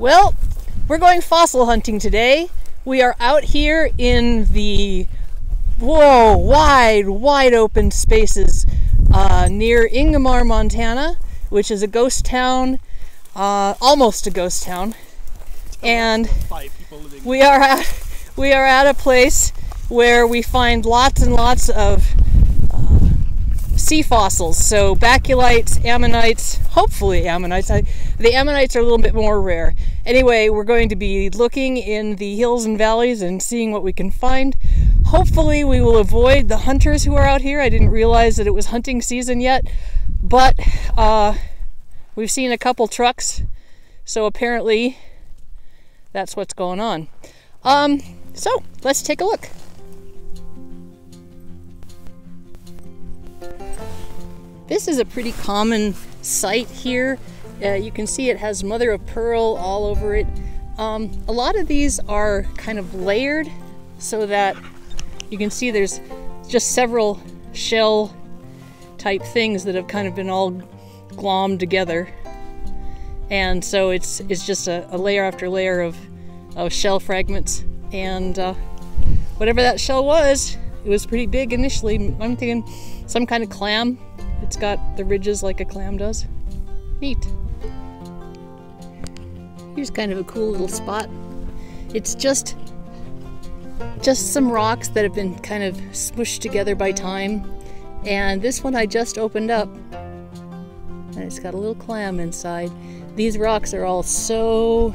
Well, we're going fossil hunting today. We are out here in the whoa, wide, wide open spaces uh, near Ingomar, Montana, which is a ghost town, uh, almost a ghost town. And we are at we are at a place where we find lots and lots of uh, sea fossils. So baculites, ammonites, hopefully ammonites. I, the ammonites are a little bit more rare. Anyway, we're going to be looking in the hills and valleys and seeing what we can find. Hopefully, we will avoid the hunters who are out here. I didn't realize that it was hunting season yet, but uh, we've seen a couple trucks, so apparently that's what's going on. Um, so let's take a look. This is a pretty common sight here uh, you can see it has mother of pearl all over it. Um, a lot of these are kind of layered so that you can see there's just several shell type things that have kind of been all glommed together. And so it's it's just a, a layer after layer of, of shell fragments. And uh, whatever that shell was, it was pretty big initially. I'm thinking some kind of clam. It's got the ridges like a clam does. Neat. Here's kind of a cool little spot. It's just just some rocks that have been kind of smushed together by time. And this one I just opened up. And it's got a little clam inside. These rocks are all so,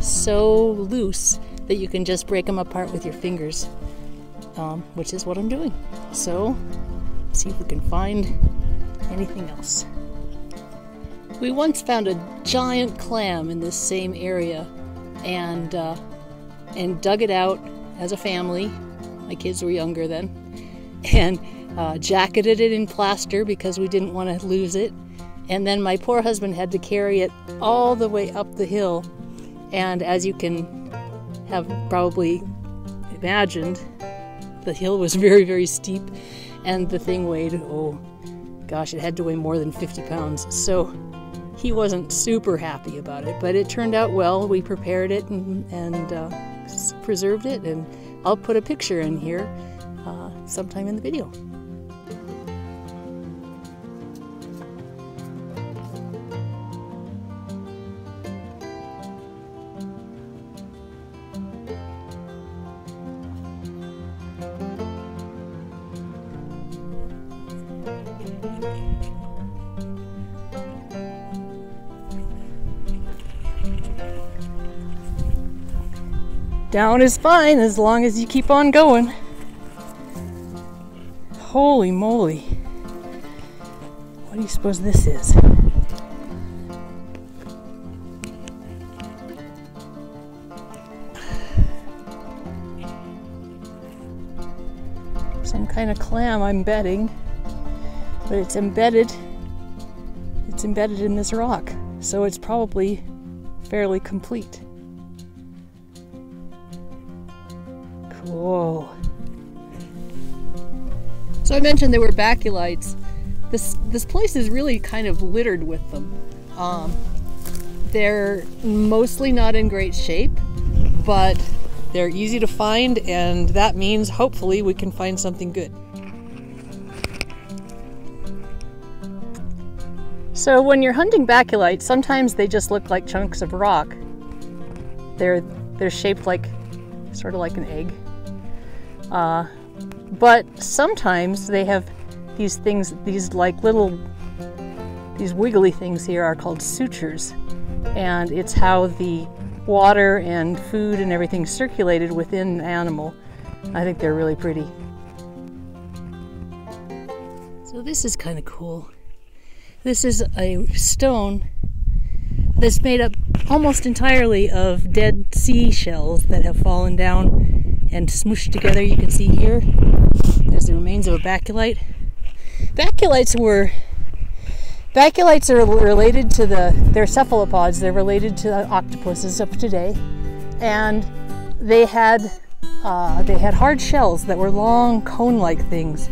so loose that you can just break them apart with your fingers, um, which is what I'm doing. So, see if we can find anything else. We once found a giant clam in this same area and, uh, and dug it out as a family. My kids were younger then. And uh, jacketed it in plaster because we didn't want to lose it. And then my poor husband had to carry it all the way up the hill. And as you can have probably imagined, the hill was very, very steep. And the thing weighed, oh gosh, it had to weigh more than 50 pounds. So he wasn't super happy about it, but it turned out well. We prepared it and, and uh, preserved it, and I'll put a picture in here uh, sometime in the video. Down is fine as long as you keep on going. Holy moly. What do you suppose this is? Some kind of clam, I'm betting. But it's embedded. It's embedded in this rock. So it's probably fairly complete. Whoa. So I mentioned there were baculites. This this place is really kind of littered with them. Um, they're mostly not in great shape, but they're easy to find, and that means hopefully we can find something good. So when you're hunting baculites, sometimes they just look like chunks of rock. They're they're shaped like sort of like an egg. Uh, but sometimes they have these things, these like little, these wiggly things here are called sutures. And it's how the water and food and everything circulated within the animal. I think they're really pretty. So this is kind of cool. This is a stone that's made up almost entirely of dead seashells that have fallen down and smooshed together. You can see here, there's the remains of a baculite. Baculites were, baculites are related to the, they're cephalopods, they're related to the octopuses of today. And they had Uh, they had hard shells that were long cone-like things.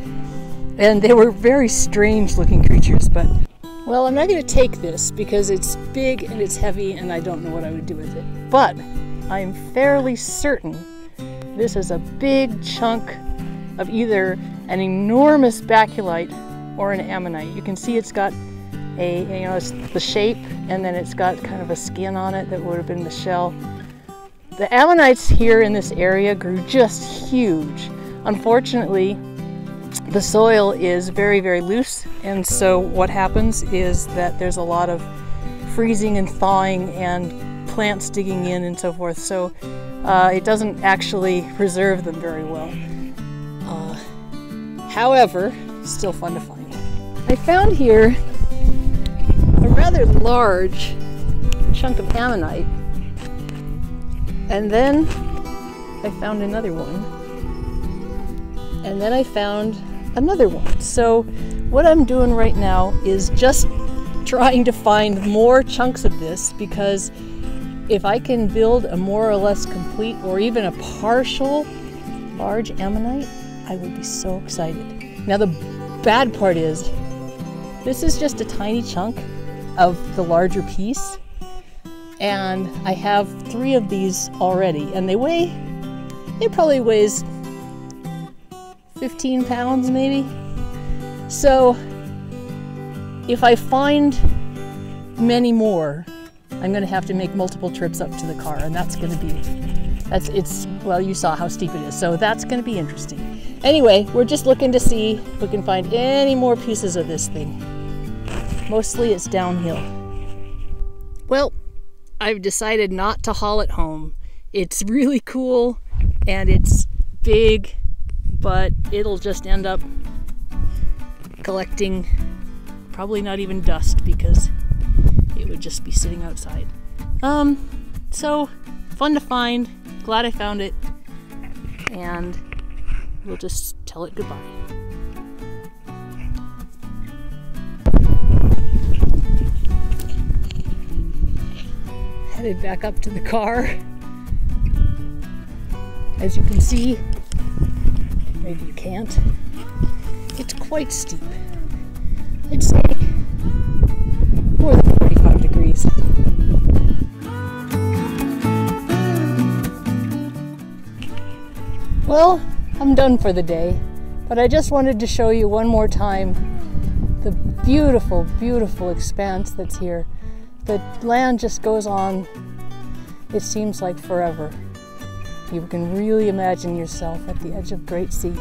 And they were very strange looking creatures, but well, I'm not going to take this because it's big and it's heavy and I don't know what I would do with it. But I'm fairly certain this is a big chunk of either an enormous baculite or an ammonite. You can see it's got a, you know, it's the shape and then it's got kind of a skin on it that would have been the shell. The ammonites here in this area grew just huge. Unfortunately, the soil is very, very loose, and so what happens is that there's a lot of freezing and thawing and plants digging in and so forth, so uh, it doesn't actually preserve them very well. Uh, however, still fun to find. I found here a rather large chunk of ammonite, and then I found another one, and then I found another one. So what I'm doing right now is just trying to find more chunks of this because if I can build a more or less complete or even a partial large ammonite, I would be so excited. Now the bad part is this is just a tiny chunk of the larger piece and I have three of these already and they weigh, it probably weighs 15 pounds maybe. So if I find many more, I'm going to have to make multiple trips up to the car, and that's going to be, that's, it's, well, you saw how steep it is, so that's going to be interesting. Anyway, we're just looking to see if we can find any more pieces of this thing. Mostly it's downhill. Well, I've decided not to haul it home. It's really cool and it's big but it'll just end up collecting probably not even dust because it would just be sitting outside. Um, so fun to find. Glad I found it. And we'll just tell it goodbye. Headed back up to the car. As you can see, Maybe you can't. It's quite steep. I'd say more than 45 Well, I'm done for the day, but I just wanted to show you one more time the beautiful, beautiful expanse that's here. The land just goes on, it seems like forever. You can really imagine yourself at the edge of Great Sea.